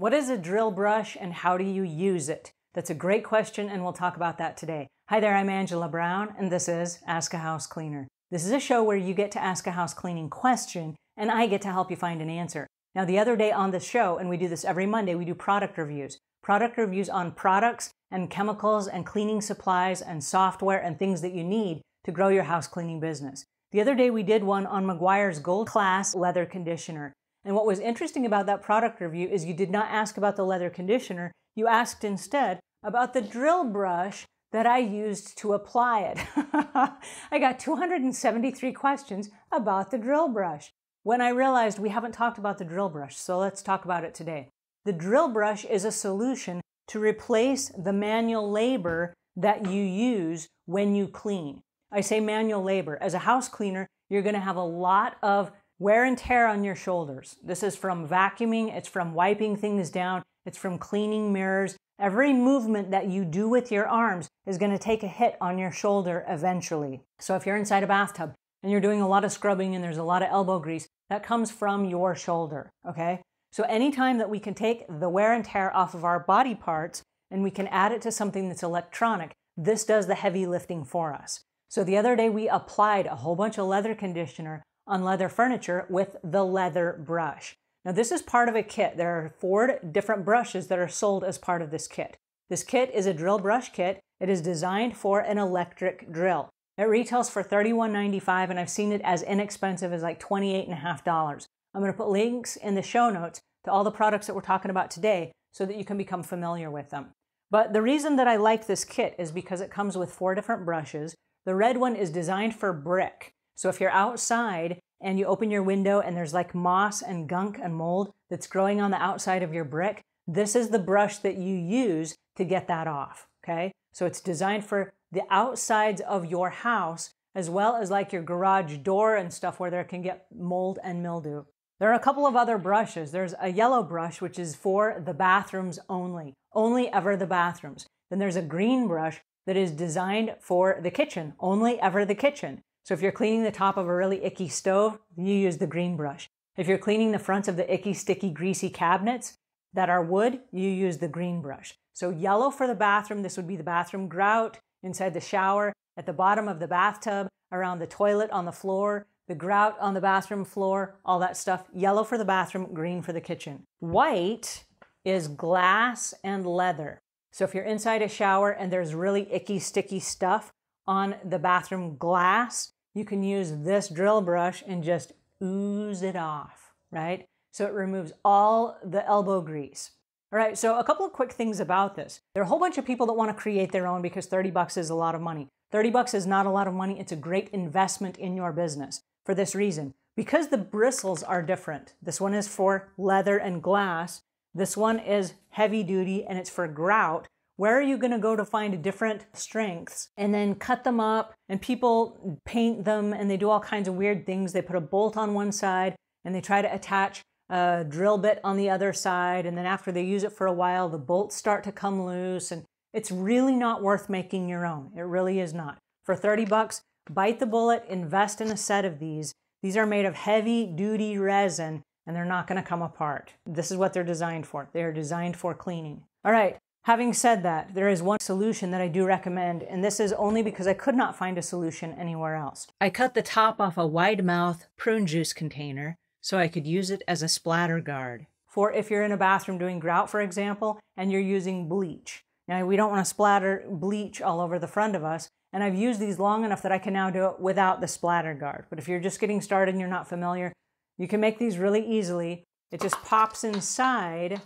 What is a drill brush and how do you use it? That's a great question and we'll talk about that today. Hi there, I'm Angela Brown and this is Ask a House Cleaner. This is a show where you get to ask a house cleaning question and I get to help you find an answer. Now, the other day on the show, and we do this every Monday, we do product reviews. Product reviews on products and chemicals and cleaning supplies and software and things that you need to grow your house cleaning business. The other day we did one on Meguiar's Gold Class leather conditioner. And what was interesting about that product review is you did not ask about the leather conditioner, you asked instead about the drill brush that I used to apply it. I got 273 questions about the drill brush. When I realized we haven't talked about the drill brush, so let's talk about it today. The drill brush is a solution to replace the manual labor that you use when you clean. I say manual labor. As a house cleaner, you're going to have a lot of wear and tear on your shoulders. This is from vacuuming, it's from wiping things down, it's from cleaning mirrors. Every movement that you do with your arms is going to take a hit on your shoulder eventually. So if you're inside a bathtub and you're doing a lot of scrubbing and there's a lot of elbow grease, that comes from your shoulder, okay? So anytime that we can take the wear and tear off of our body parts and we can add it to something that's electronic, this does the heavy lifting for us. So the other day we applied a whole bunch of leather conditioner on leather furniture with the leather brush. Now this is part of a kit. There are four different brushes that are sold as part of this kit. This kit is a drill brush kit. It is designed for an electric drill. It retails for $31.95 and I've seen it as inexpensive as like $28.5. I'm going to put links in the show notes to all the products that we're talking about today so that you can become familiar with them. But the reason that I like this kit is because it comes with four different brushes. The red one is designed for brick. So if you're outside and you open your window and there's like moss and gunk and mold that's growing on the outside of your brick, this is the brush that you use to get that off. Okay. So it's designed for the outsides of your house as well as like your garage door and stuff where there can get mold and mildew. There are a couple of other brushes. There's a yellow brush, which is for the bathrooms only, only ever the bathrooms. Then there's a green brush that is designed for the kitchen, only ever the kitchen. So if you're cleaning the top of a really icky stove, you use the green brush. If you're cleaning the fronts of the icky, sticky, greasy cabinets that are wood, you use the green brush. So yellow for the bathroom, this would be the bathroom grout inside the shower, at the bottom of the bathtub, around the toilet, on the floor, the grout on the bathroom floor, all that stuff. Yellow for the bathroom, green for the kitchen. White is glass and leather. So if you're inside a shower and there's really icky, sticky stuff on the bathroom glass, you can use this drill brush and just ooze it off, right? So it removes all the elbow grease. All right, so a couple of quick things about this. There are a whole bunch of people that want to create their own because 30 bucks is a lot of money. 30 bucks is not a lot of money. It's a great investment in your business for this reason. Because the bristles are different. This one is for leather and glass. This one is heavy duty and it's for grout. Where are you going to go to find different strengths and then cut them up and people paint them and they do all kinds of weird things. They put a bolt on one side and they try to attach a drill bit on the other side. And then after they use it for a while, the bolts start to come loose and it's really not worth making your own. It really is not. For 30 bucks, bite the bullet, invest in a set of these. These are made of heavy duty resin and they're not going to come apart. This is what they're designed for. They are designed for cleaning. All right. Having said that, there is one solution that I do recommend, and this is only because I could not find a solution anywhere else. I cut the top off a wide mouth prune juice container so I could use it as a splatter guard. For if you're in a bathroom doing grout, for example, and you're using bleach. Now, we don't want to splatter bleach all over the front of us, and I've used these long enough that I can now do it without the splatter guard. But if you're just getting started and you're not familiar, you can make these really easily. It just pops inside,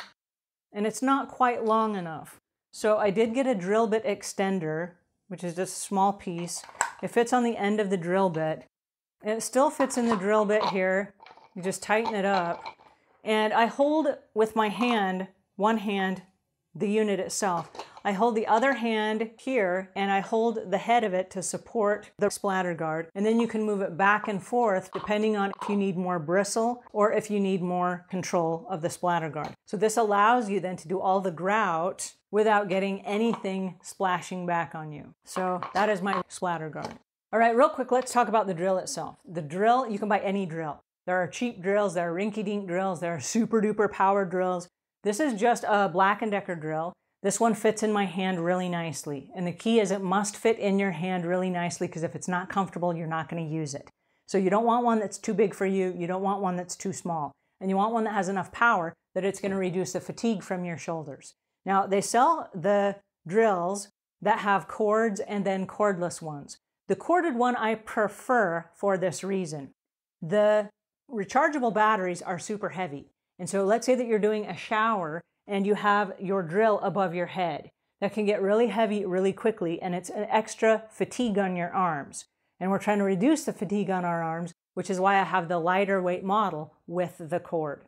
and it's not quite long enough. So I did get a drill bit extender, which is just a small piece. It fits on the end of the drill bit. And It still fits in the drill bit here. You just tighten it up. And I hold with my hand, one hand, the unit itself. I hold the other hand here and I hold the head of it to support the splatter guard. And then you can move it back and forth depending on if you need more bristle or if you need more control of the splatter guard. So this allows you then to do all the grout without getting anything splashing back on you. So that is my splatter guard. All right, real quick, let's talk about the drill itself. The drill, you can buy any drill. There are cheap drills, there are rinky-dink drills, there are super duper power drills. This is just a Black & Decker drill. This one fits in my hand really nicely. And the key is it must fit in your hand really nicely because if it's not comfortable, you're not going to use it. So you don't want one that's too big for you. You don't want one that's too small. And you want one that has enough power that it's going to reduce the fatigue from your shoulders. Now, they sell the drills that have cords and then cordless ones. The corded one I prefer for this reason. The rechargeable batteries are super heavy. And so let's say that you're doing a shower and you have your drill above your head. That can get really heavy really quickly and it's an extra fatigue on your arms. And we're trying to reduce the fatigue on our arms, which is why I have the lighter weight model with the cord.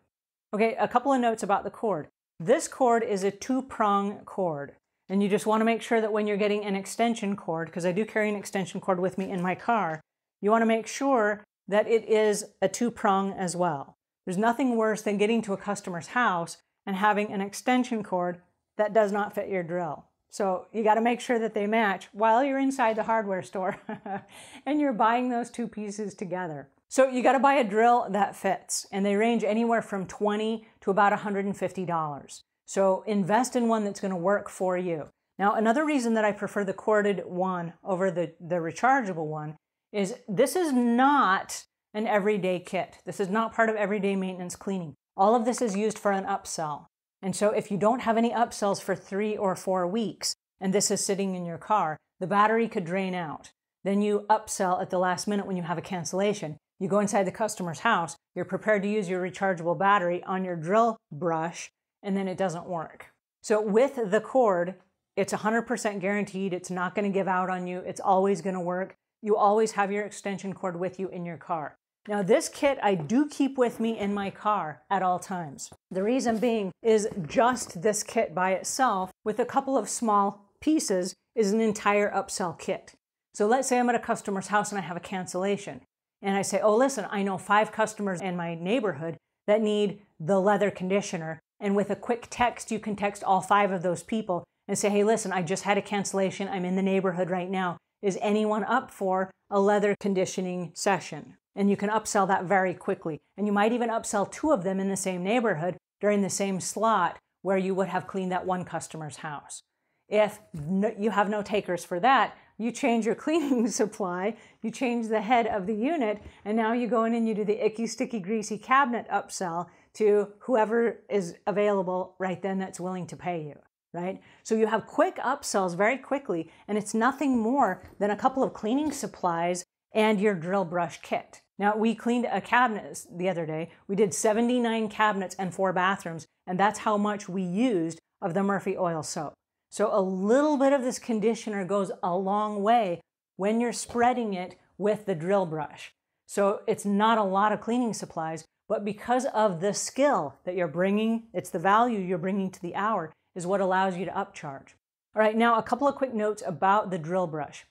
Okay, a couple of notes about the cord. This cord is a two-prong cord. And you just want to make sure that when you're getting an extension cord, because I do carry an extension cord with me in my car, you want to make sure that it is a two-prong as well. There's nothing worse than getting to a customer's house and having an extension cord that does not fit your drill. So you got to make sure that they match while you're inside the hardware store and you're buying those two pieces together. So you got to buy a drill that fits and they range anywhere from 20 to about $150. So invest in one that's going to work for you. Now, another reason that I prefer the corded one over the, the rechargeable one is this is not an everyday kit. This is not part of everyday maintenance cleaning. All of this is used for an upsell. And so if you don't have any upsells for three or four weeks, and this is sitting in your car, the battery could drain out. Then you upsell at the last minute when you have a cancellation. You go inside the customer's house, you're prepared to use your rechargeable battery on your drill brush, and then it doesn't work. So with the cord, it's 100% guaranteed. It's not going to give out on you. It's always going to work. You always have your extension cord with you in your car. Now this kit I do keep with me in my car at all times. The reason being is just this kit by itself with a couple of small pieces is an entire upsell kit. So let's say I'm at a customer's house and I have a cancellation. And I say, oh, listen, I know five customers in my neighborhood that need the leather conditioner. And with a quick text, you can text all five of those people and say, hey, listen, I just had a cancellation. I'm in the neighborhood right now. Is anyone up for a leather conditioning session? And you can upsell that very quickly. And you might even upsell two of them in the same neighborhood during the same slot where you would have cleaned that one customer's house. If no, you have no takers for that, you change your cleaning supply, you change the head of the unit, and now you go in and you do the icky, sticky, greasy cabinet upsell to whoever is available right then that's willing to pay you, right? So you have quick upsells very quickly, and it's nothing more than a couple of cleaning supplies and your drill brush kit. Now, we cleaned a cabinet the other day. We did 79 cabinets and four bathrooms, and that's how much we used of the Murphy oil soap. So a little bit of this conditioner goes a long way when you're spreading it with the drill brush. So it's not a lot of cleaning supplies, but because of the skill that you're bringing, it's the value you're bringing to the hour is what allows you to upcharge. All right, now a couple of quick notes about the drill brush.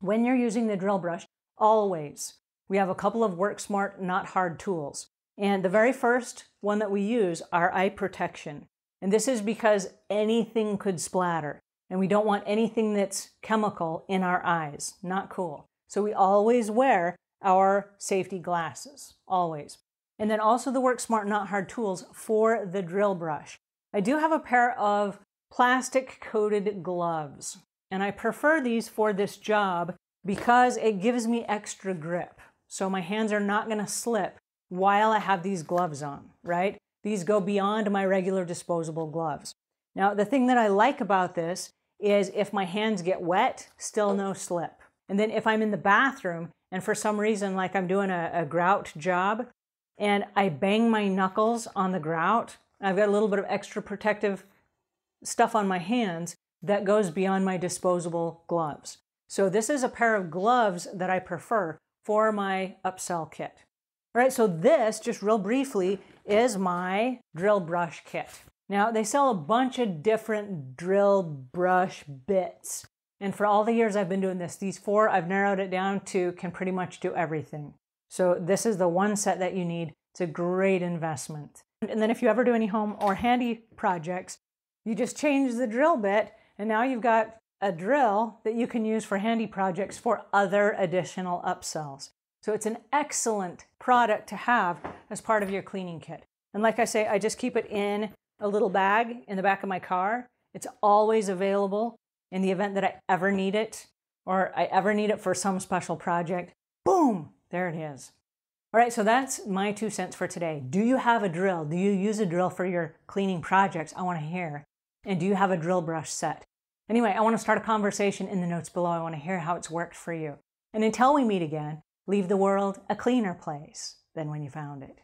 When you're using the drill brush, always we have a couple of work smart, not hard tools. And the very first one that we use are eye protection. And this is because anything could splatter. And we don't want anything that's chemical in our eyes. Not cool. So we always wear our safety glasses, always. And then also the Work Smart Not Hard tools for the drill brush. I do have a pair of plastic coated gloves, and I prefer these for this job because it gives me extra grip. So my hands are not to slip while I have these gloves on, right? These go beyond my regular disposable gloves. Now, the thing that I like about this is if my hands get wet, still no slip. And then if I'm in the bathroom and for some reason, like I'm doing a, a grout job, and I bang my knuckles on the grout, I've got a little bit of extra protective stuff on my hands that goes beyond my disposable gloves. So this is a pair of gloves that I prefer for my upsell kit. All right, so this, just real briefly, is my drill brush kit. Now, they sell a bunch of different drill brush bits. And for all the years I've been doing this, these four, I've narrowed it down to can pretty much do everything. So this is the one set that you need. It's a great investment. And then if you ever do any home or handy projects, you just change the drill bit and now you've got a drill that you can use for handy projects for other additional upsells. So it's an excellent product to have as part of your cleaning kit. And like I say, I just keep it in a little bag in the back of my car. It's always available in the event that I ever need it or I ever need it for some special project. Boom, there it is. All right, so that's my two cents for today. Do you have a drill? Do you use a drill for your cleaning projects? I want to hear. And do you have a drill brush set? Anyway, I want to start a conversation in the notes below. I want to hear how it's worked for you. And until we meet again, leave the world a cleaner place than when you found it.